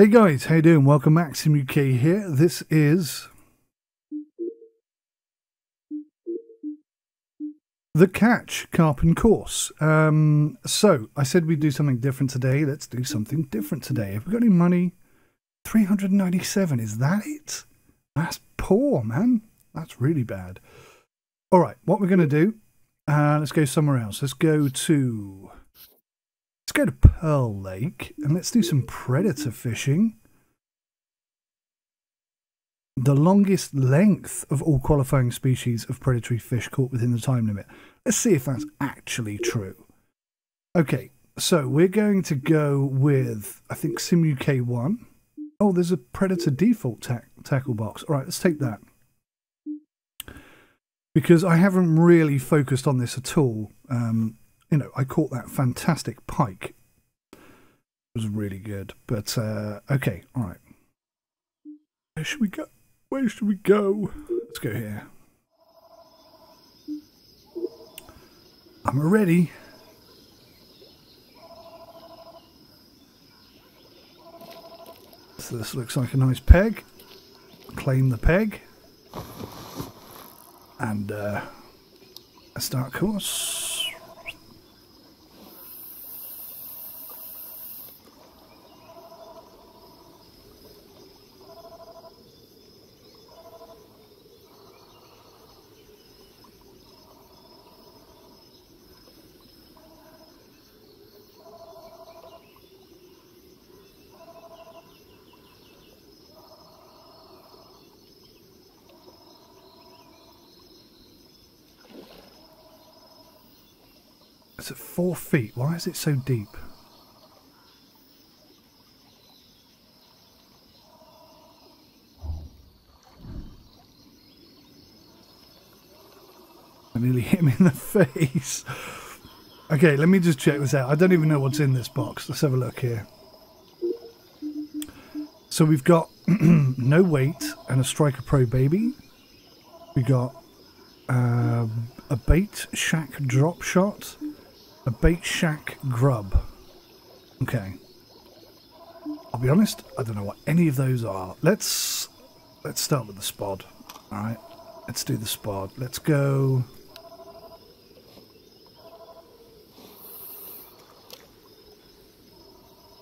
Hey guys, how you doing? Welcome Sim UK here. This is The Catch Carp & Coarse. Um, so I said we'd do something different today. Let's do something different today. Have we got any money? 397, is that it? That's poor, man. That's really bad. All right, what we're going to do, uh, let's go somewhere else. Let's go to go to Pearl Lake and let's do some predator fishing. The longest length of all qualifying species of predatory fish caught within the time limit. Let's see if that's actually true. Okay, so we're going to go with, I think, SimUK 1. Oh, there's a predator default ta tackle box. All right, let's take that. Because I haven't really focused on this at all. Um, you know, I caught that fantastic pike. It was really good. But, uh, okay, all right. Where should we go? Where should we go? Let's go here. I'm ready. So this looks like a nice peg. Claim the peg. And uh, start course. It's at four feet. Why is it so deep? I nearly hit him in the face. Okay, let me just check this out. I don't even know what's in this box. Let's have a look here. So we've got no weight and a Strike Pro baby. We got uh, a bait shack drop shot a bait shack grub. Okay. I'll be honest, I don't know what any of those are. Let's let's start with the spod. Alright. Let's do the spod. Let's go.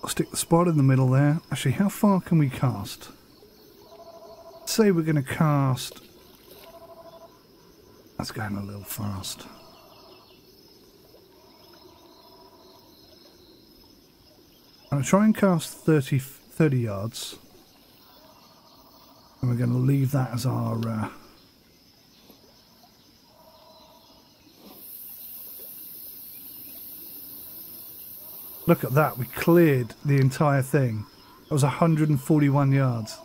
I'll stick the spod in the middle there. Actually, how far can we cast? Let's say we're going to cast... That's going a little fast. I'm going to try and cast 30, 30 yards. And we're going to leave that as our... Uh, Look at that, we cleared the entire thing. That was 141 yards.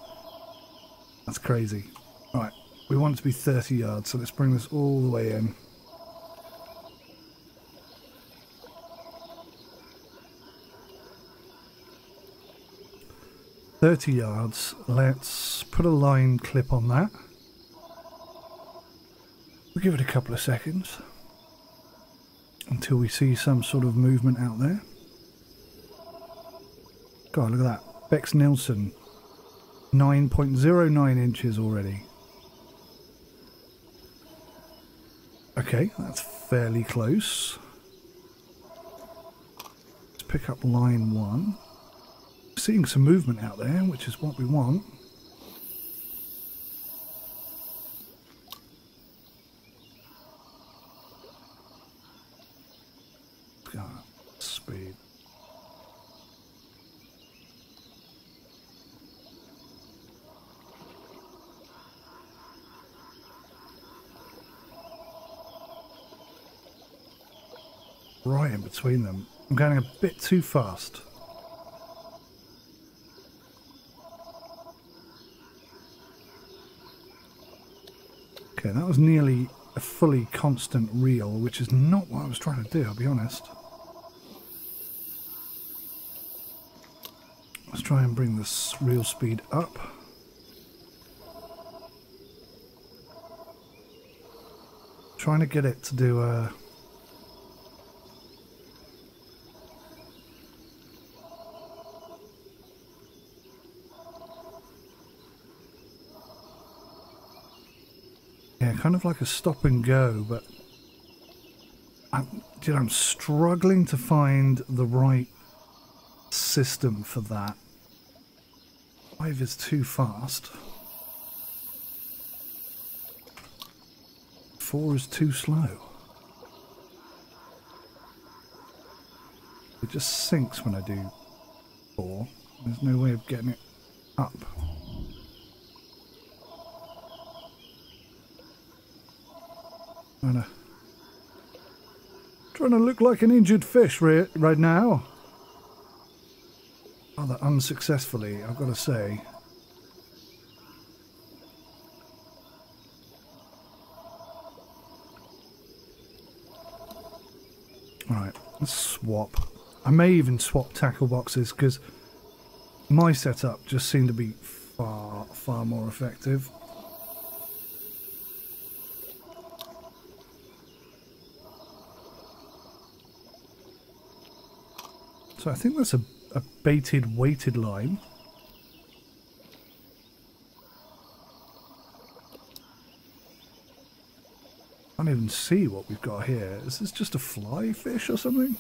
That's crazy. Right, we want it to be 30 yards, so let's bring this all the way in. 30 yards. Let's put a line clip on that. We'll give it a couple of seconds until we see some sort of movement out there. God, look at that. Bex Nilsson, 9.09 inches already. Okay, that's fairly close. Let's pick up line one seeing some movement out there, which is what we want. speed. Right in between them. I'm going a bit too fast. Okay, that was nearly a fully constant reel, which is not what I was trying to do, I'll be honest. Let's try and bring this reel speed up. Trying to get it to do a kind of like a stop and go, but I'm, know, I'm struggling to find the right system for that. Five is too fast. Four is too slow. It just sinks when I do four. There's no way of getting it up. Trying to, trying to look like an injured fish right, right now. Rather unsuccessfully, I've got to say. Alright, let's swap. I may even swap tackle boxes because my setup just seemed to be far, far more effective. So I think that's a, a baited weighted line. I can't even see what we've got here. Is this just a fly fish or something?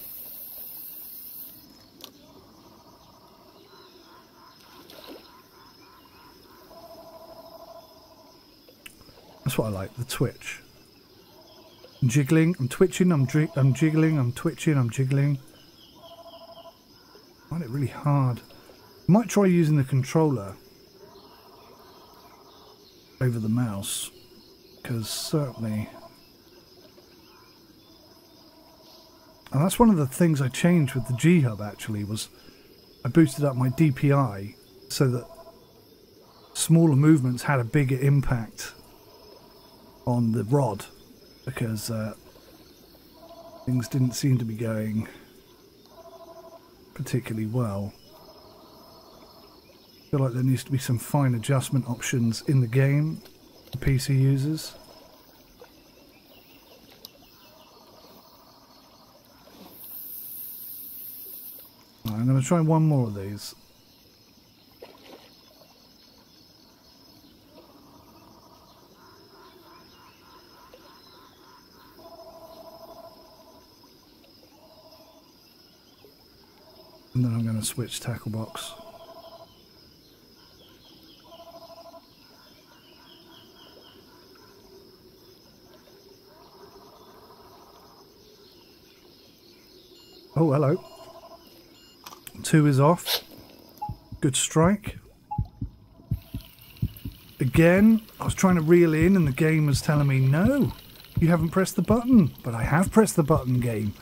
That's what I like, the twitch. I'm jiggling, I'm twitching, I'm, I'm jiggling, I'm twitching, I'm jiggling find it really hard. Might try using the controller over the mouse because certainly and that's one of the things I changed with the G-Hub actually was I boosted up my DPI so that smaller movements had a bigger impact on the rod because uh, things didn't seem to be going particularly well. I feel like there needs to be some fine adjustment options in the game for PC users. I'm going to try one more of these. Switch tackle box. Oh, hello. Two is off. Good strike. Again, I was trying to reel in and the game was telling me, no, you haven't pressed the button. But I have pressed the button, game.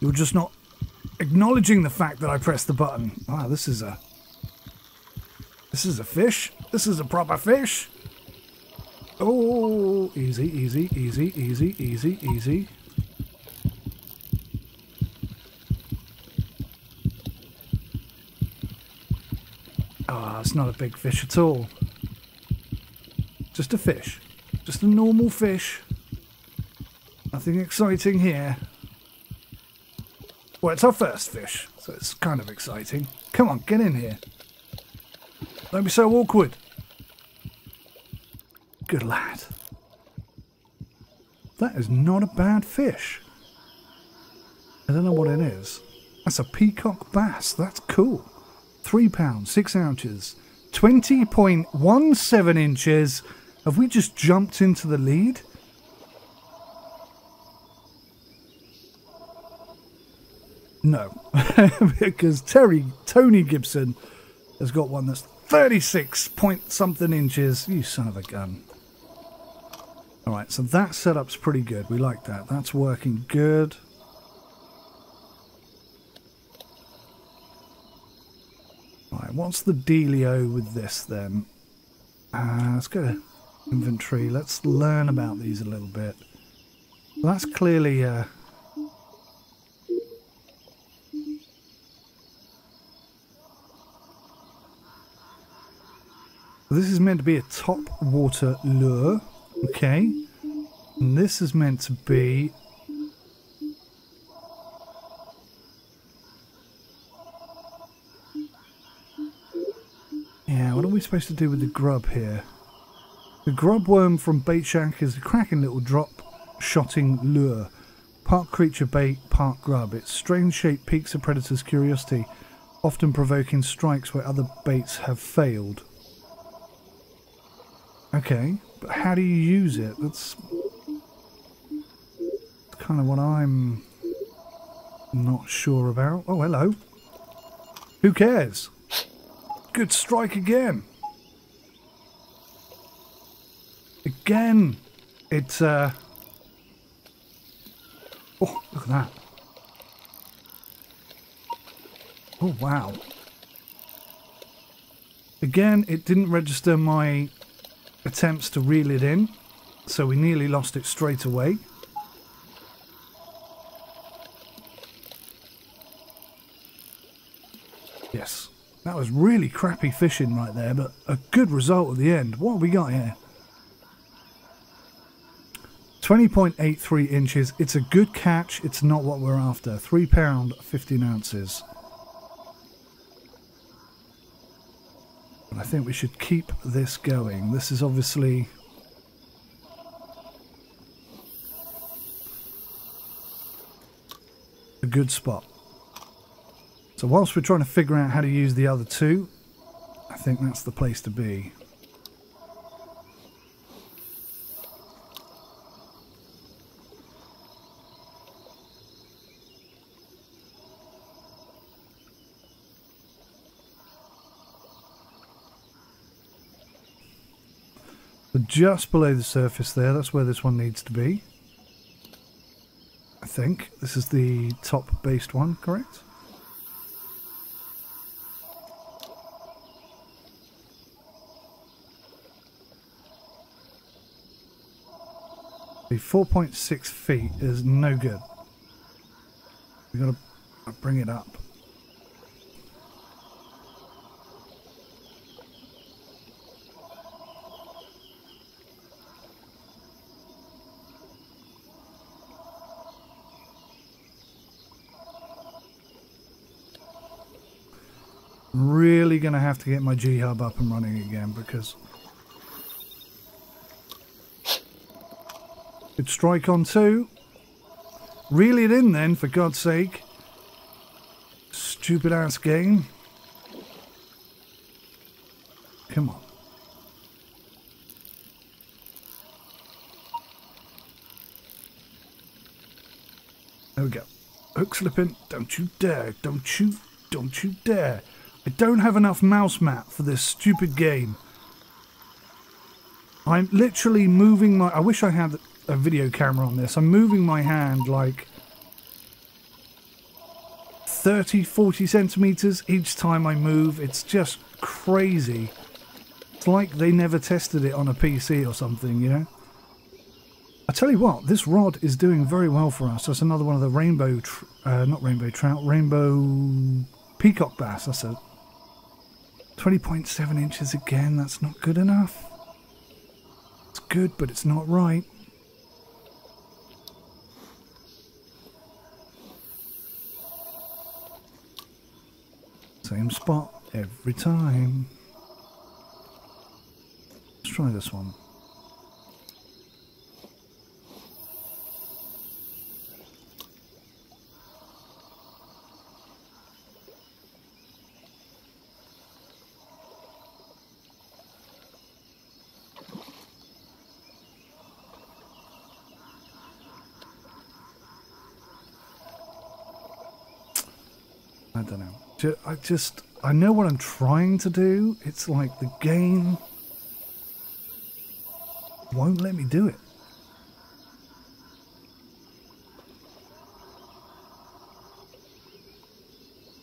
You're just not acknowledging the fact that I pressed the button. Wow, this is a... This is a fish. This is a proper fish. Oh, easy, easy, easy, easy, easy, easy. Ah, oh, it's not a big fish at all. Just a fish. Just a normal fish. Nothing exciting here. Well, it's our first fish, so it's kind of exciting. Come on, get in here. Don't be so awkward. Good lad. That is not a bad fish. I don't know what it is. That's a peacock bass. That's cool. Three pounds, six ounces, 20.17 inches. Have we just jumped into the lead? No, because Terry Tony Gibson has got one that's 36 point something inches. You son of a gun. All right, so that setup's pretty good. We like that. That's working good. All right, what's the dealio with this then? Uh, let's go to inventory. Let's learn about these a little bit. That's clearly uh, this is meant to be a top water lure, okay? And this is meant to be Yeah, what are we supposed to do with the grub here? The grub worm from Bait Shack is a cracking little drop shotting lure. Part creature bait, part grub. Its strange shape piques a predator's curiosity, often provoking strikes where other baits have failed. Okay, but how do you use it? That's kind of what I'm not sure about. Oh, hello. Who cares? Good strike again. Again. It's, uh... Oh, look at that. Oh, wow. Again, it didn't register my attempts to reel it in, so we nearly lost it straight away. Yes, that was really crappy fishing right there, but a good result at the end. What have we got here? 20.83 inches. It's a good catch. It's not what we're after. Three pound, 15 ounces. I think we should keep this going. This is obviously a good spot. So whilst we're trying to figure out how to use the other two, I think that's the place to be. Just below the surface there, that's where this one needs to be. I think. This is the top based one, correct? The 4.6 feet is no good. We've got to bring it up. Really going to have to get my G-Hub up and running again because Good strike on two. Reel it in then, for God's sake. Stupid ass game. Come on. There we go. Hook slipping. Don't you dare. Don't you. Don't you dare. I don't have enough mouse mat for this stupid game. I'm literally moving my... I wish I had a video camera on this. I'm moving my hand like 30, 40 centimeters each time I move. It's just crazy. It's like they never tested it on a PC or something, you know? I tell you what, this rod is doing very well for us. That's another one of the rainbow, uh, not rainbow trout, rainbow peacock bass. That's a 20.7 inches again. That's not good enough. It's good, but it's not right. Same spot every time. Let's try this one. I don't know. I just, I know what I'm trying to do. It's like the game won't let me do it.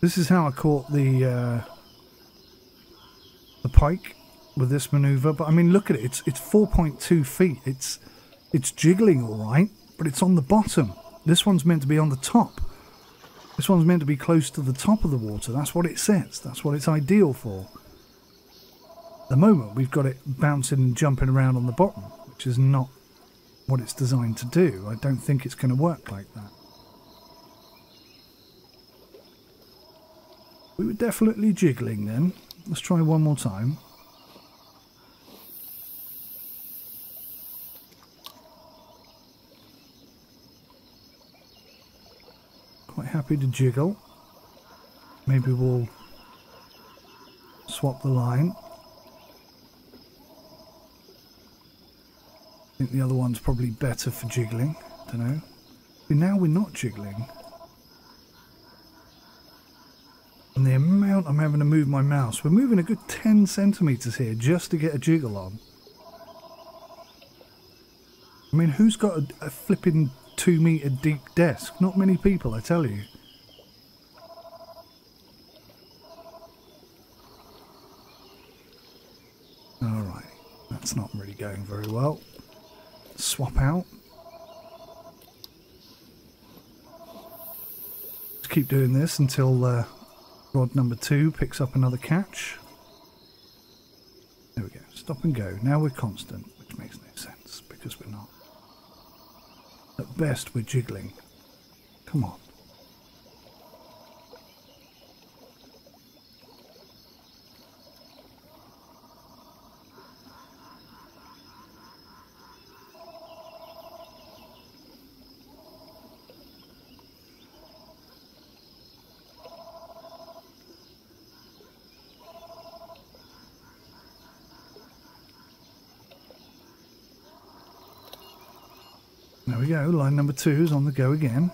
This is how I caught the uh, the pike with this maneuver. But I mean, look at it. It's it's 4.2 feet. It's it's jiggling all right, but it's on the bottom. This one's meant to be on the top. This one's meant to be close to the top of the water. That's what it sets. That's what it's ideal for. At the moment, we've got it bouncing and jumping around on the bottom, which is not what it's designed to do. I don't think it's going to work like that. We were definitely jiggling then. Let's try one more time. Happy to jiggle. Maybe we'll swap the line. I think the other one's probably better for jiggling. Don't know. But now we're not jiggling. And the amount I'm having to move my mouse, we're moving a good 10 centimeters here just to get a jiggle on. I mean, who's got a, a flipping two meter deep desk? Not many people, I tell you. Alright, that's not really going very well. Swap out. Let's keep doing this until uh, rod number two picks up another catch. There we go. Stop and go. Now we're constant, which makes no sense because we're not. At best, we're jiggling. Come on. Go, line number two is on the go again.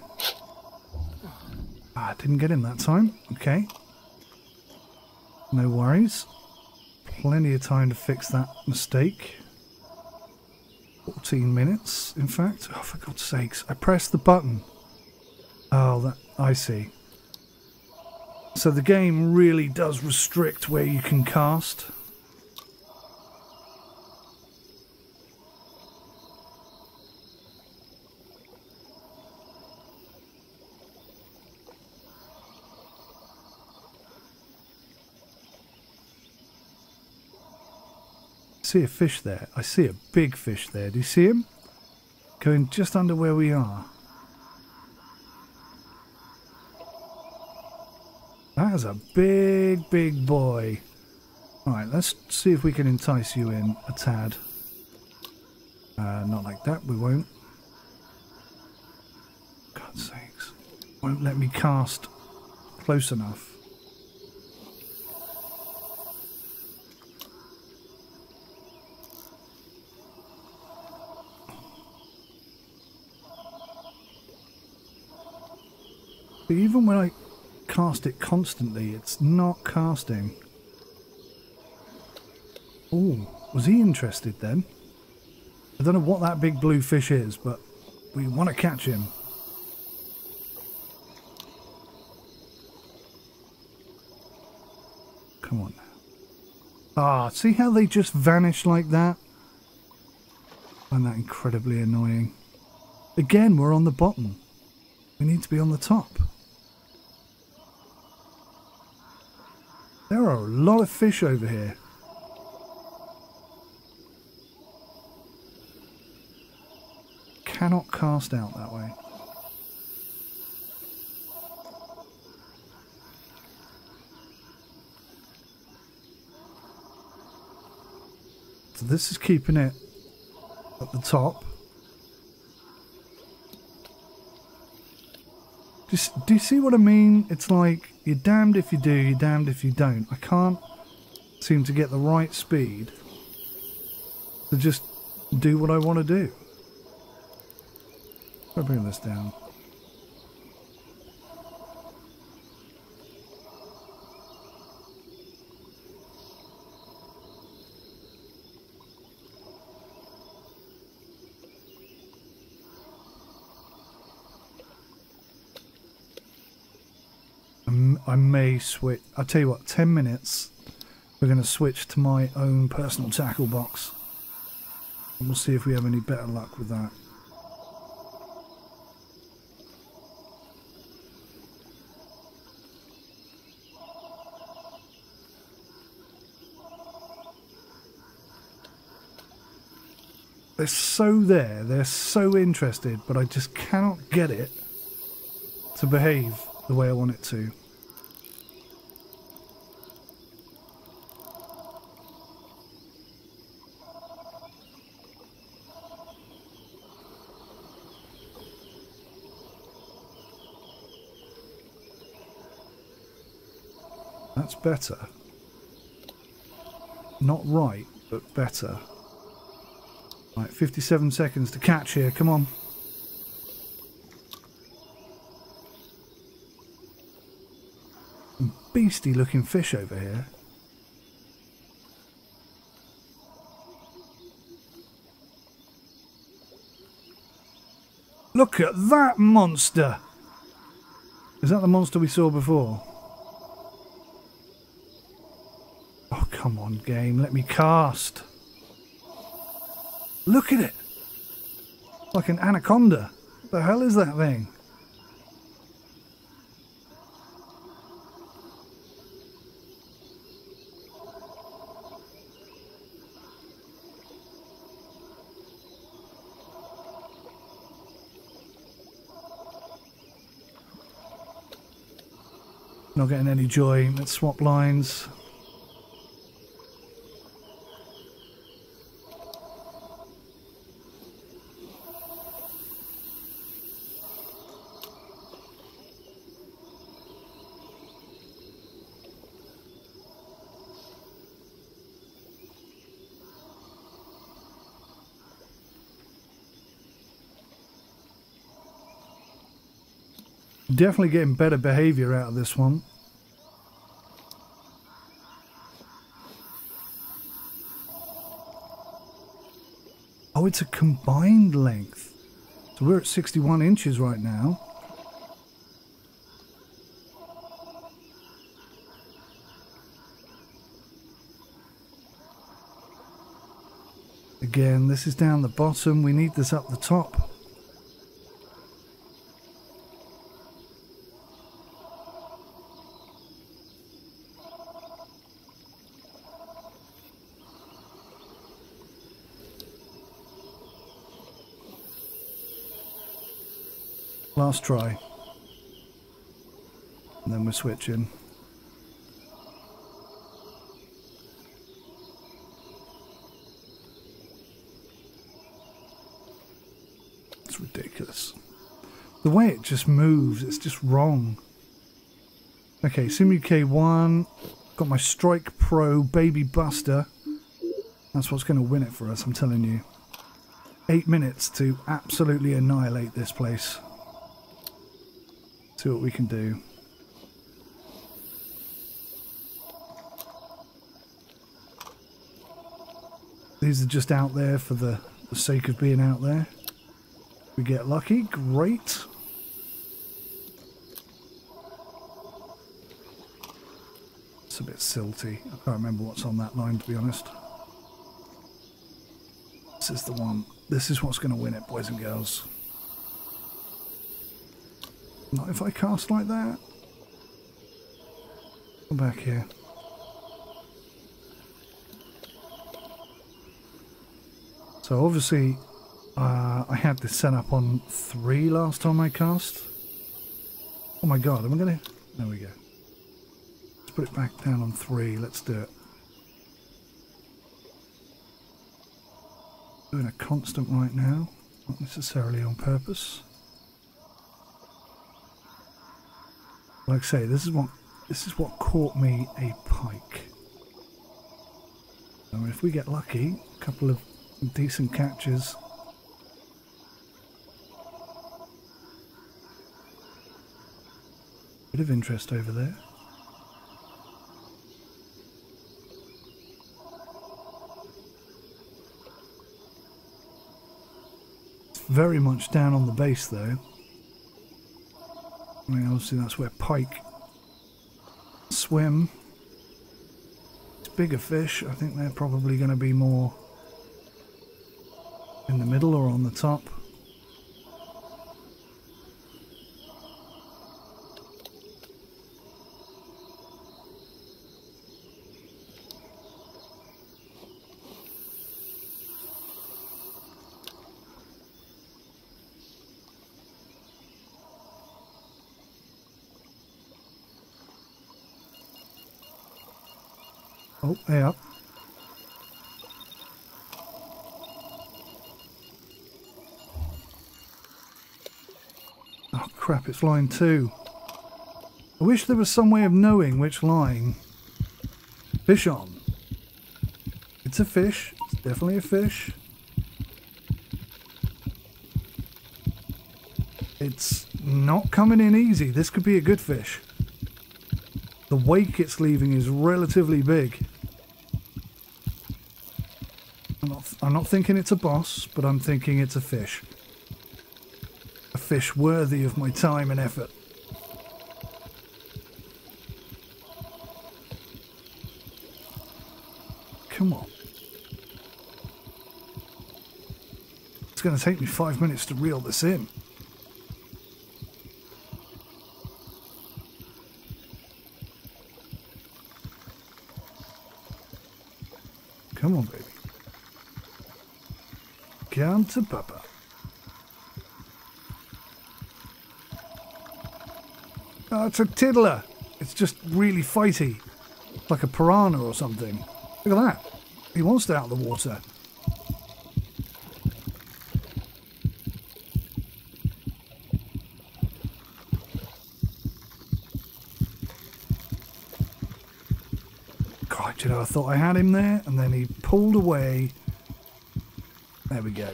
Ah, didn't get him that time. Okay. No worries. Plenty of time to fix that mistake. 14 minutes, in fact. Oh, for God's sakes. I pressed the button. Oh, that I see. So the game really does restrict where you can cast. See a fish there. I see a big fish there. Do you see him? Going just under where we are. That is a big, big boy. Alright, let's see if we can entice you in a tad. Uh, not like that, we won't. God's sakes. Won't let me cast close enough. But even when I cast it constantly, it's not casting. Oh, was he interested then? I don't know what that big blue fish is, but we want to catch him. Come on. Ah, see how they just vanish like that? I find that incredibly annoying. Again, we're on the bottom. We need to be on the top. There are a lot of fish over here. Cannot cast out that way. So this is keeping it at the top. do you see what I mean? It's like you're damned if you do, you're damned if you don't. I can't seem to get the right speed to just do what I want to do. I'll bring this down. I may switch. I'll tell you what, 10 minutes, we're going to switch to my own personal tackle box. And we'll see if we have any better luck with that. They're so there, they're so interested, but I just cannot get it to behave the way I want it to. That's better. Not right, but better. Right, 57 seconds to catch here. Come on. Beastie looking fish over here. Look at that monster! Is that the monster we saw before? Oh, come on, game. Let me cast. Look at it. Like an anaconda. What the hell is that thing? Not getting any joy. Let's swap lines. Definitely getting better behavior out of this one. Oh, it's a combined length. So we're at 61 inches right now. Again, this is down the bottom. We need this up the top. Last try. And then we're switching. It's ridiculous. The way it just moves, it's just wrong. Okay, Sim UK1. Got my Strike Pro Baby Buster. That's what's going to win it for us, I'm telling you. Eight minutes to absolutely annihilate this place. See what we can do. These are just out there for the, the sake of being out there. We get lucky, great. It's a bit silty. I can't remember what's on that line to be honest. This is the one. This is what's going to win it, boys and girls. Not if I cast like that. Come back here. So obviously uh, I had this set up on 3 last time I cast. Oh my god, am I going to... There we go. Let's put it back down on 3. Let's do it. Doing a constant right now. Not necessarily on purpose. Like I say, this is what this is what caught me a pike. If we get lucky, a couple of decent catches. Bit of interest over there. very much down on the base though. I mean, obviously that's where pike swim. It's bigger fish. I think they're probably going to be more in the middle or on the top. Oh, yeah. Oh crap, it's line two. I wish there was some way of knowing which line Fish on. It's a fish. It's definitely a fish. It's not coming in easy. This could be a good fish. The wake it's leaving is relatively big. I'm not, thinking it's a boss, but I'm thinking it's a fish. A fish worthy of my time and effort. Come on. It's going to take me five minutes to reel this in. Come on, baby. Come to Papa. Oh, it's a tiddler. It's just really fighty. Like a piranha or something. Look at that. He wants to out of the water. God, you know, I thought I had him there, and then he pulled away. There we go.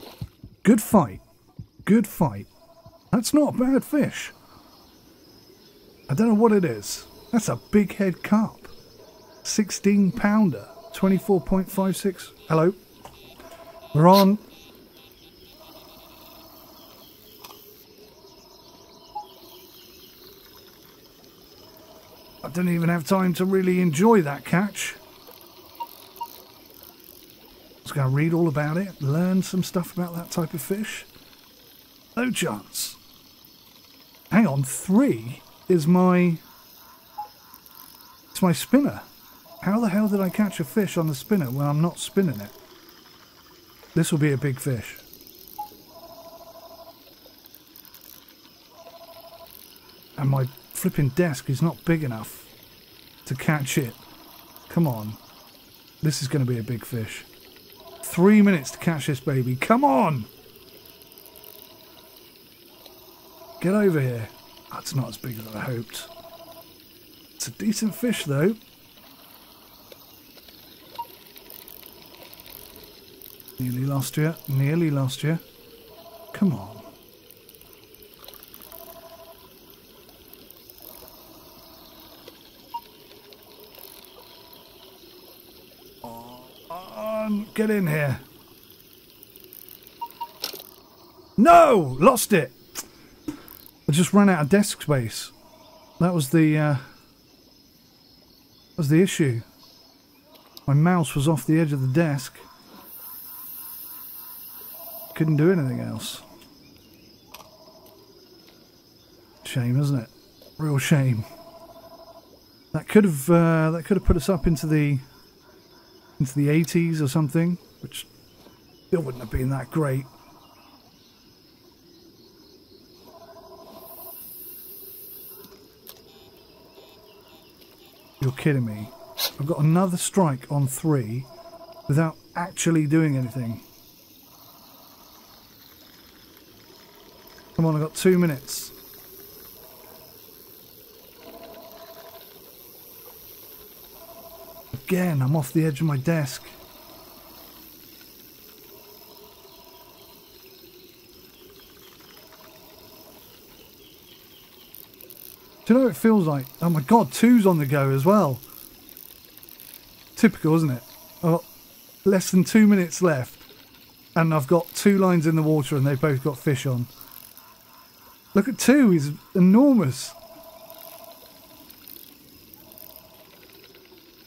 Good fight. Good fight. That's not a bad fish. I don't know what it is. That's a big head carp. 16 pounder. 24.56. Hello. We're on. I didn't even have time to really enjoy that catch. Going to read all about it, learn some stuff about that type of fish. No chance. Hang on, three is my... It's my spinner. How the hell did I catch a fish on the spinner when I'm not spinning it? This will be a big fish. And my flipping desk is not big enough to catch it. Come on. This is going to be a big fish. Three minutes to catch this baby. Come on! Get over here. That's not as big as I hoped. It's a decent fish though. Nearly lost you. Nearly lost you. Come on. On, get in here. No! Lost it! I just ran out of desk space. That was the, uh, that was the issue. My mouse was off the edge of the desk couldn't do anything else. Shame, isn't it? Real shame. That could have uh, that could have put us up into the into the 80s or something, which still wouldn't have been that great. You're kidding me. I've got another strike on three without actually doing anything. Come on, I've got two minutes. Again, I'm off the edge of my desk. Do you know what it feels like? Oh my god, two's on the go as well. Typical, isn't it? Oh, less than two minutes left. And I've got two lines in the water and they've both got fish on. Look at two, he's enormous.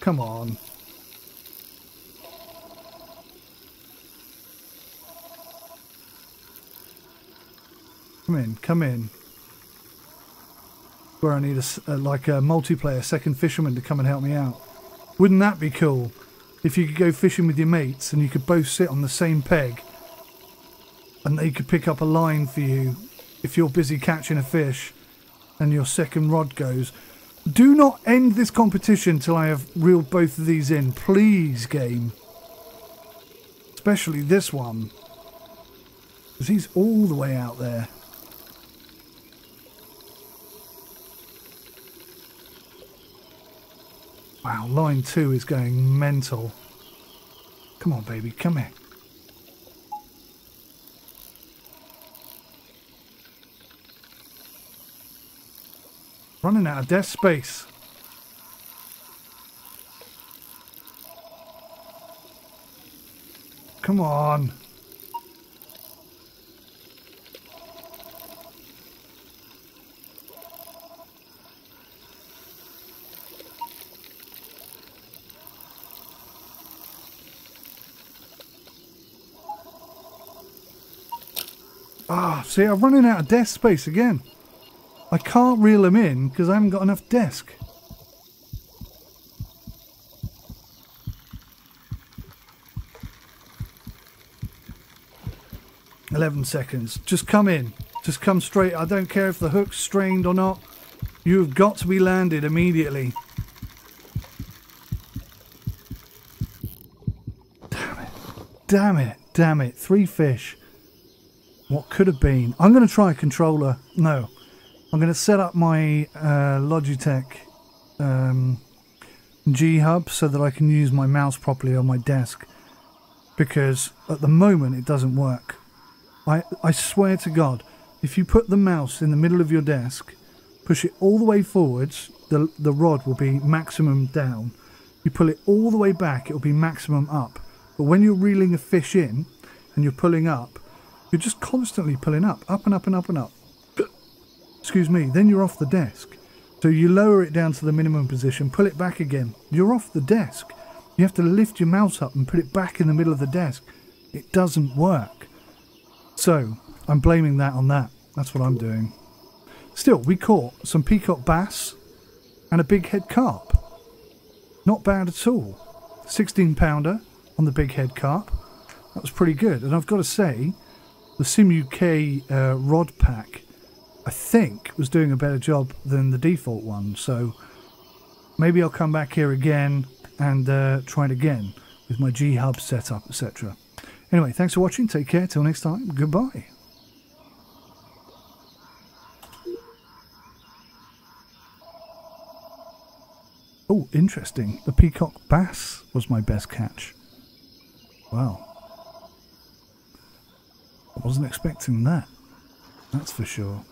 Come on. Come in, come in. Where I need a, uh, like a multiplayer second fisherman to come and help me out. Wouldn't that be cool? If you could go fishing with your mates and you could both sit on the same peg and they could pick up a line for you if you're busy catching a fish and your second rod goes. Do not end this competition till I have reeled both of these in. Please, game. Especially this one. Because he's all the way out there. Wow, line two is going mental. Come on, baby, come here. Running out of desk space. Come on. Ah, see, I'm running out of desk space again. I can't reel them in because I haven't got enough desk. Eleven seconds. Just come in. Just come straight. I don't care if the hook's strained or not. You've got to be landed immediately. Damn it. Damn it. Damn it. Three fish. What could have been? I'm going to try a controller. No. I'm going to set up my uh, Logitech um, G Hub so that I can use my mouse properly on my desk. Because at the moment it doesn't work. I, I swear to God, if you put the mouse in the middle of your desk, push it all the way forwards, the, the rod will be maximum down. You pull it all the way back, it will be maximum up. But when you're reeling a fish in and you're pulling up, you're just constantly pulling up, up and up and up and up excuse me, then you're off the desk. So you lower it down to the minimum position, pull it back again. You're off the desk. You have to lift your mouse up and put it back in the middle of the desk. It doesn't work. So I'm blaming that on that. That's what I'm doing. Still, we caught some peacock bass and a big head carp. Not bad at all. 16 pounder on the big head carp. That was pretty good. And I've got to say, the Sim UK uh, rod pack I think was doing a better job than the default one. So maybe I'll come back here again and uh, try it again with my G Hub setup, etc. Anyway, thanks for watching. Take care. Till next time. Goodbye. Oh, interesting. The peacock bass was my best catch. Wow. I wasn't expecting that. That's for sure.